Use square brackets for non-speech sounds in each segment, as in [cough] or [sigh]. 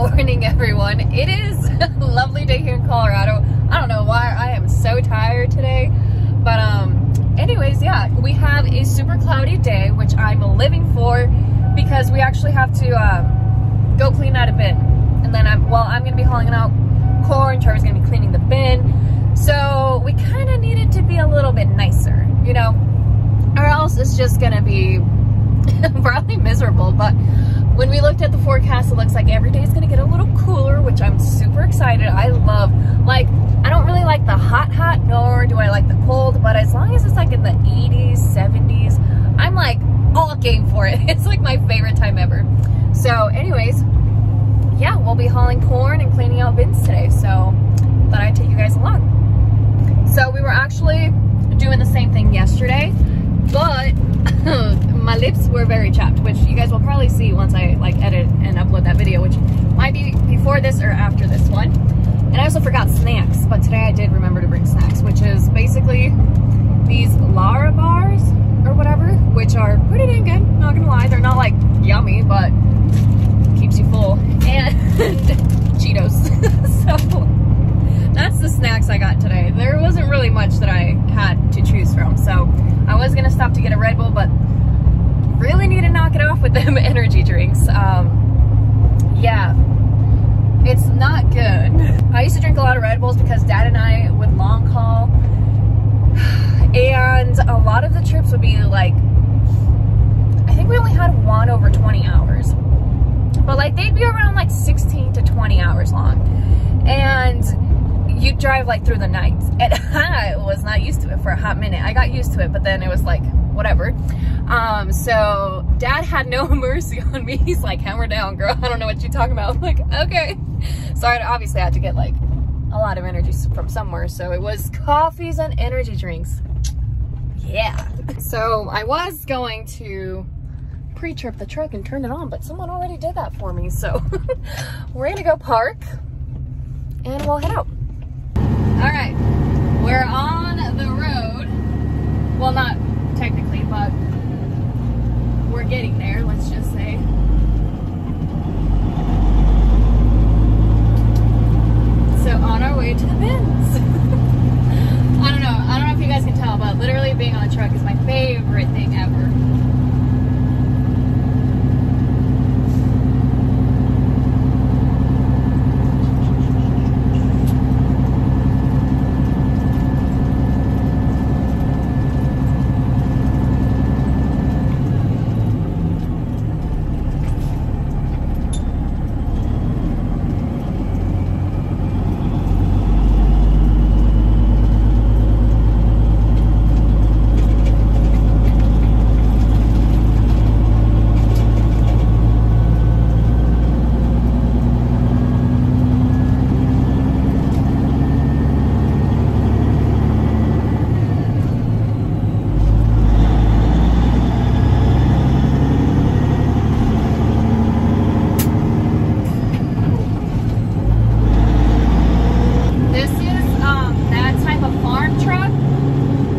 morning, everyone. It is a [laughs] lovely day here in Colorado. I don't know why I am so tired today, but um, anyways, yeah, we have a super cloudy day, which I'm living for because we actually have to um, go clean out a bin. And then I'm, well, I'm gonna be hauling out corn, Trevor's gonna be cleaning the bin. So we kind of needed to be a little bit nicer, you know, or else it's just gonna be [laughs] probably miserable, but when we looked at the forecast, it looks like every day is going to get a little cooler, which I'm super excited. I love, like, I don't really like the hot, hot, nor do I like the cold, but as long as it's like in the 80s, 70s, I'm like all game for it. [laughs] It's like my favorite time ever. So anyways, yeah, we'll be hauling corn and cleaning out bins today. So thought I'd take you guys along. So we were actually doing the same thing yesterday, but [laughs] my lips were very chapped, which you guys will probably see once I like edit and upload that video, which might be before this or after this one. And I also forgot snacks, but today I did remember to bring snacks, which is basically these Lara bars or whatever, which are pretty dang good, not gonna lie. They're not like yummy, but keeps you full. And [laughs] Cheetos. [laughs] so that's the snacks I got today. There wasn't really much that I had to choose from. So I was gonna stop to get a Red Bull, but really need to knock it off with them [laughs] energy drinks. Um, yeah, it's not good. [laughs] I used to drink a lot of Red Bulls because dad and I would long haul [sighs] and a lot of the trips would be like, I think we only had one over 20 hours, but like they'd be around like 16 to 20 hours long. And you'd drive like through the night and [laughs] I was not used to it for a hot minute. I got used to it, but then it was like, whatever. Um, so dad had no [laughs] mercy on me. He's like, hammer down, girl. I don't know what you're talking about. [laughs] I'm like, okay. So I obviously had to get like a lot of energy from somewhere. So it was coffees and energy drinks. Yeah. So I was going to pre-trip the truck and turn it on, but someone already did that for me. So [laughs] we're gonna go park and we'll head out. All right, we're on the road. Well, not technically, but we're getting there, let's just say. So on our way to the bins. [laughs] I don't know, I don't know if you guys can tell, but literally being on the truck is my favorite thing ever. This is um, that type of farm truck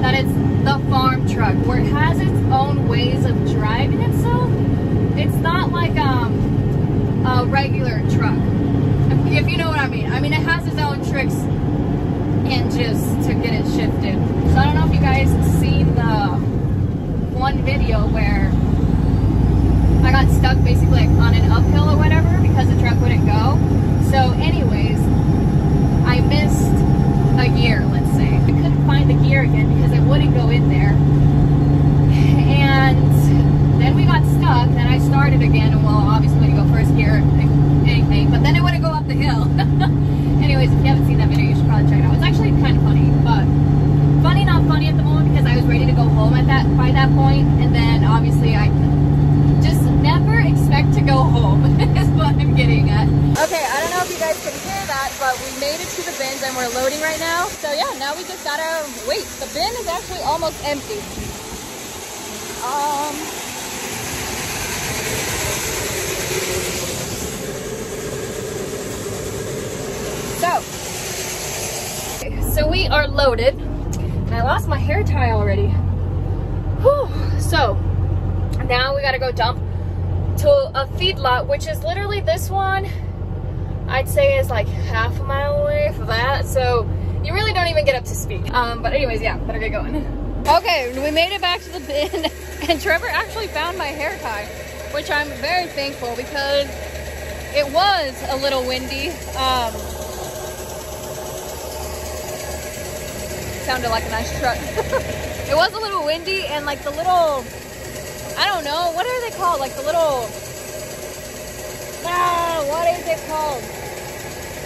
that it's the farm truck where it has its own ways of driving itself. It's not like um, a regular truck, if, you know what I mean. I mean, it has its own tricks and just to get it shifted. So I don't know if you guys seen the one video where I got stuck basically like on an uphill or whatever because the truck wouldn't go. So anyways, I missed a gear, let's say. I couldn't find the gear again because it wouldn't go in there. And then we got stuck, and I started again, and well, obviously when you go first gear, anything, but then I wouldn't go up the hill. [laughs] Anyways, if you haven't seen that video, you should probably check it out. It's actually kind of funny, but funny, not funny at the moment because I was ready to go home at that by that point, and then obviously I just never expect to go home [laughs] is what I'm getting at. Okay, I don't know if you guys can hear that, but we made it to the bins and we're loading right now. So yeah, now we just gotta wait. The bin is actually almost empty. Um, so, so we are loaded. I lost my hair tie already. Whew. So, now we gotta go dump to a feedlot, which is literally this one I'd say is like half a mile away from that. So you really don't even get up to speed. Um, but anyways, yeah, better get going. Okay, we made it back to the bin [laughs] and Trevor actually found my hair tie, which I'm very thankful because it was a little windy. Um, sounded like a nice truck. [laughs] it was a little windy and like the little, I don't know, what are they called? Like the little, ah, what is it called?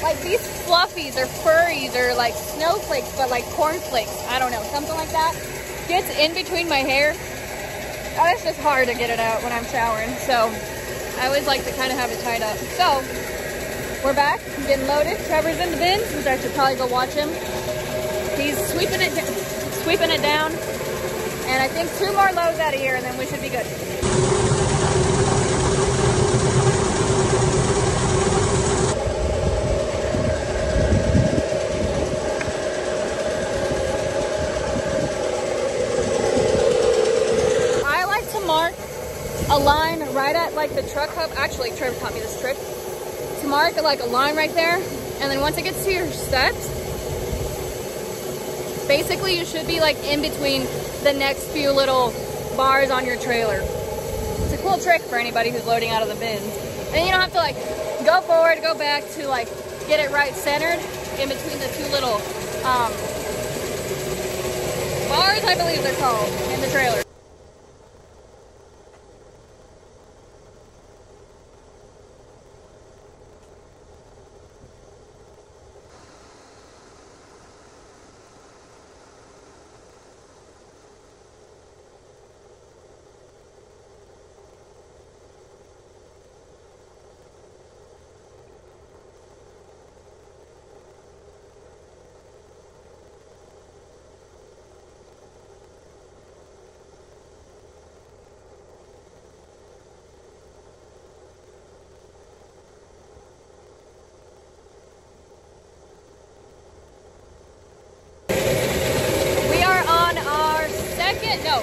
Like these fluffies or furries or like snowflakes, but like cornflakes. I don't know, something like that. Gets in between my hair. Oh, it's just hard to get it out when I'm showering. So I always like to kind of have it tied up. So we're back, getting loaded. Trevor's in the bin, which I should probably go watch him. He's sweeping it, sweeping it down. And I think two more loads out of here and then we should be good. I like to mark a line right at like the truck hub. Actually, Trevor taught me this trick. To mark like a line right there. And then once it gets to your steps, basically you should be like in between the next few little bars on your trailer. It's a cool trick for anybody who's loading out of the bins. And you don't have to like go forward, go back to like get it right centered in between the two little um, bars, I believe they're called, in the trailer. We are on our second, no,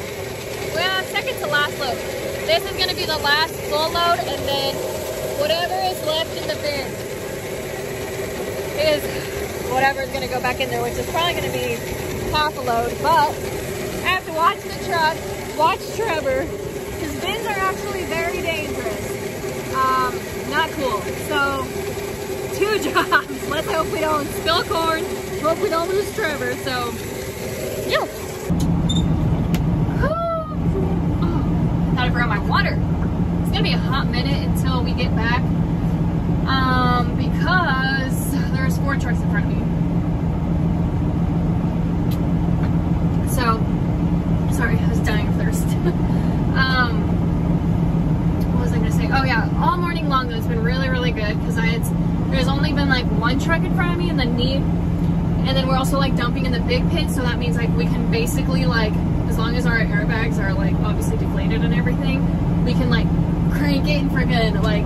we're on our second to last load. This is gonna be the last full load and then whatever is left in the bin is whatever is gonna go back in there, which is probably gonna be half a load, but I have to watch the truck, watch Trevor, because bins are actually very dangerous. Um, not cool. So, two [laughs] jobs. Let's hope we don't spill corn. Hope we don't lose Trevor. So, yeah. Oh, thought I forgot my water. It's gonna be a hot minute until we get back. Um, because there's four trucks in front of me. So, sorry, I was dying of thirst. [laughs] um, what was I gonna say? Oh yeah, all morning long though, it's been really, really good because I had, there's only been like one truck in front of me and then me, and then we're also like dumping in the big pit, so that means like we can basically like, as long as our airbags are like obviously deflated and everything, we can like crank it and friggin' like,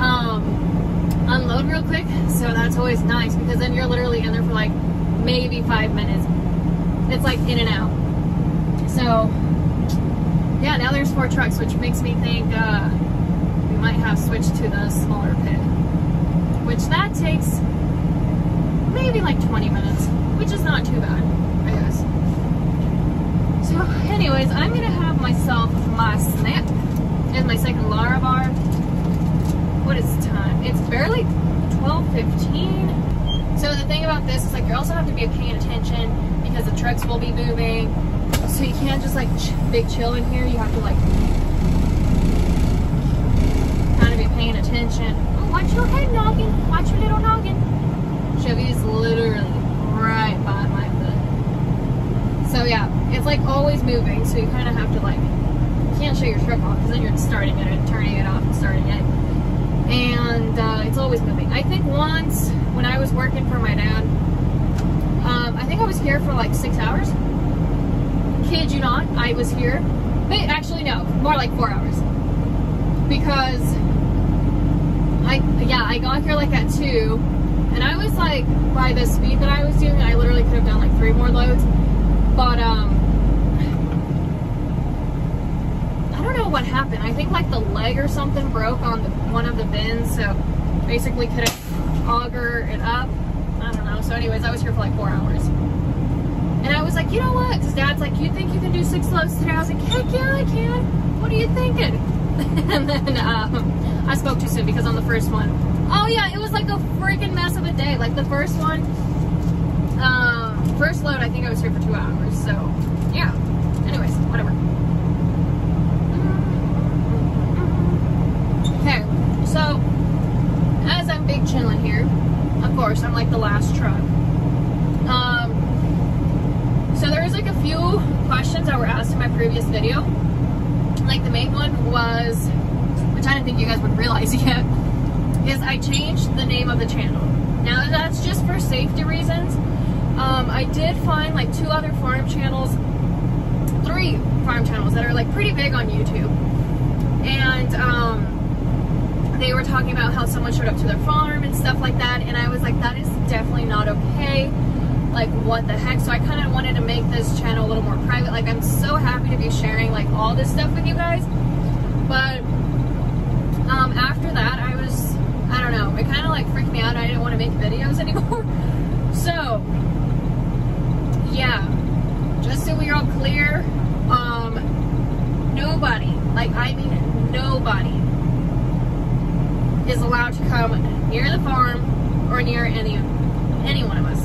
um, unload real quick. So that's always nice because then you're literally in there for like maybe five minutes. It's like in and out. So yeah, now there's four trucks, which makes me think uh, we might have switched to the smaller pit. Which that takes maybe like 20 minutes, which is not too bad, I guess. So anyways, I'm gonna have myself my snack and my second Lara bar. What is the time? It's barely 12.15. So the thing about this is like you also have to be paying attention because the trucks will be moving. So you can't just like ch big chill in here. You have to like kind of be paying attention. Oh, watch your head noggin. Watch your little noggin. Chevy's literally right by my foot. So yeah, it's like always moving. So you kind of have to like, can't shut your truck off because then you're starting it and turning it off and starting it. And uh, it's always moving. I think once when I was working for my dad, um, I think I was here for like six hours. Kid you not, I was here. But actually no, more like four hours. Because I, yeah, I got here like at two and I was like, by the speed that I was doing, I literally could have done like three more loads. But, um, I don't know what happened. I think like the leg or something broke on the, one of the bins. So basically couldn't auger it up. I don't know. So anyways, I was here for like four hours. And I was like, you know what? Because dad's like, you think you can do six loads today? I was like, heck yeah, I can. What are you thinking? [laughs] and then um, I spoke too soon because on the first one, oh yeah, it was like a freaking mess of a day. Like the first one, um, first load, I think I was here for two hours. So yeah. Anyways, whatever. Okay, so as I'm big chilling here, of course, I'm like the last truck. Um, so there was like a few questions that were asked in my previous video. Like the main one was, which I didn't think you guys would realize [laughs] yet, is I changed the name of the channel. Now that's just for safety reasons. Um, I did find like two other farm channels, three farm channels that are like pretty big on YouTube. And um, they were talking about how someone showed up to their farm and stuff like that. And I was like, that is definitely not okay. Like, what the heck? So I kind of wanted to make this channel a little more private. Like, I'm so happy to be sharing like all this stuff with you guys. But um, after that, I was, I don't know, it kind of like freaked me out. I didn't want to make videos [laughs] anymore. so, yeah, just so we're all clear, um, nobody, like, I mean, nobody is allowed to come near the farm or near any any one of us.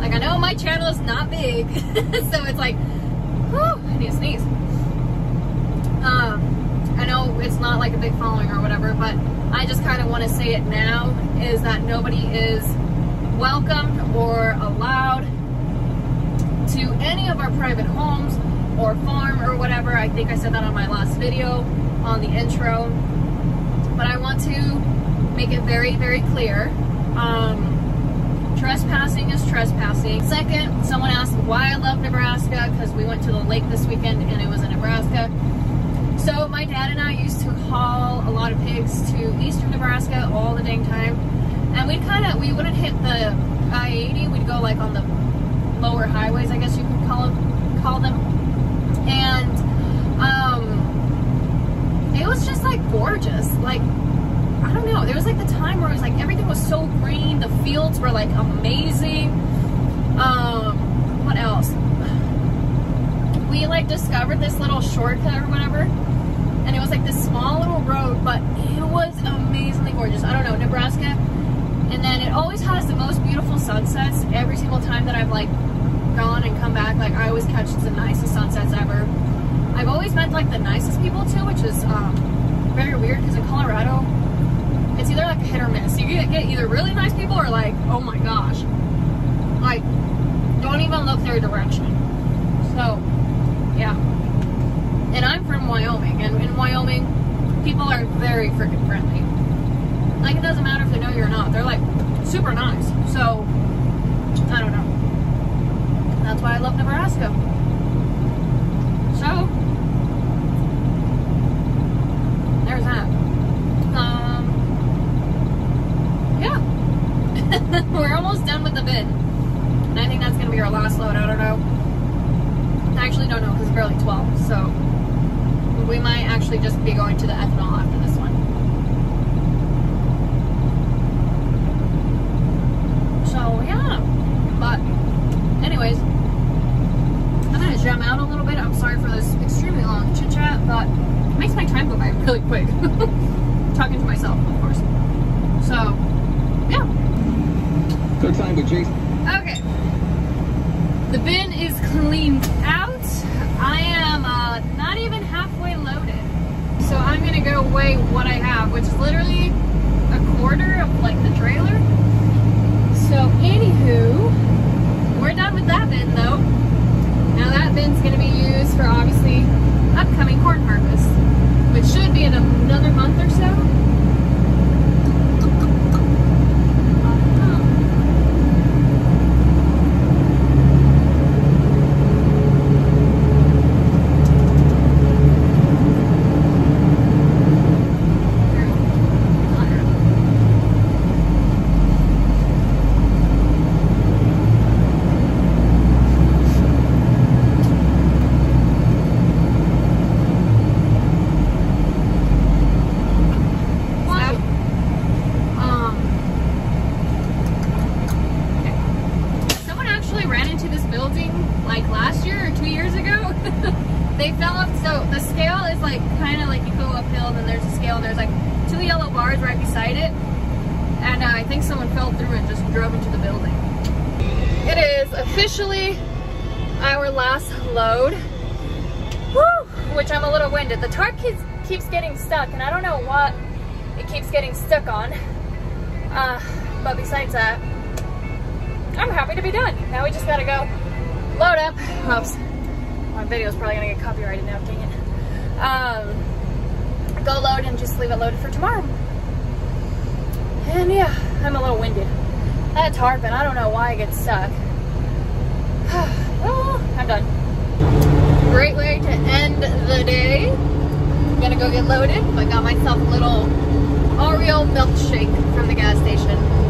Like I know my channel is not big, [laughs] so it's like, whew, I need to sneeze. Um, I know it's not like a big following or whatever, but I just kind of want to say it now is that nobody is welcomed or allowed to any of our private homes or farm or whatever. I think I said that on my last video on the intro, but I want to make it very, very clear. Um, trespassing is trespassing. Second, someone asked why I love Nebraska because we went to the lake this weekend and it was in Nebraska. So my dad and I used to haul a lot of pigs to eastern Nebraska all the dang time. And we'd kind of, we wouldn't hit the I-80, we'd go like on the lower highways, I guess you could call them. Call them. And um, it was just like gorgeous. Like I don't know. There was like the time where it was like everything was so green. The fields were like amazing. Um, what else? We like discovered this little shortcut or whatever, and it was like this small little road, but it was amazingly gorgeous. I don't know, Nebraska. And then it always has the most beautiful sunsets every single time that I've like gone and come back. Like I always catch the nicest sunsets ever. I've always met like the nicest people too, which is um, very weird because in Colorado, it's either like a hit or miss. You get, either really nice people or like, oh my gosh. Like, don't even look their direction. So, yeah. And I'm from Wyoming, and in Wyoming, people are very freaking friendly. Like, it doesn't matter if they know you or not. They're like super nice. So, I don't know. That's why I love Nebraska. So, there's that. Um, yeah. We're And I think that's going to be our last load. I don't know. I actually don't know because it's barely 12. So we might actually just be going to the ethanol after this one. So yeah. But anyways, I'm going to jam out a little bit. I'm sorry for this extremely long chit chat, but it makes my time go by [laughs] really quick. [laughs] Talking to myself, of course. So. Good time with Jason. Okay. The bin is cleaned out. I am uh, not even halfway loaded. So I'm gonna go weigh what I have, which is literally a quarter of like the trailer. So anywho, we're done with that bin though. Now that bin's gonna be used for obviously upcoming corn harvest, which should be in another month or so. uphill and then there's a scale and there's like two yellow bars right beside it. And uh, I think someone fell through and just drove into the building. It is officially our last load, Woo! which I'm a little winded. The tarp keeps, keeps getting stuck and I don't know what it keeps getting stuck on. Uh, but besides that, I'm happy to be done. Now we just gotta go load up. Oops. My video's probably gonna get copyrighted now, dang it. Um, go load and just leave it loaded for tomorrow. And yeah, I'm a little winded. That tarp, and I don't know why I get stuck. [sighs] well, I'm done. Great way to end the day. I'm gonna go get loaded. I got myself a little Oreo milkshake from the gas station.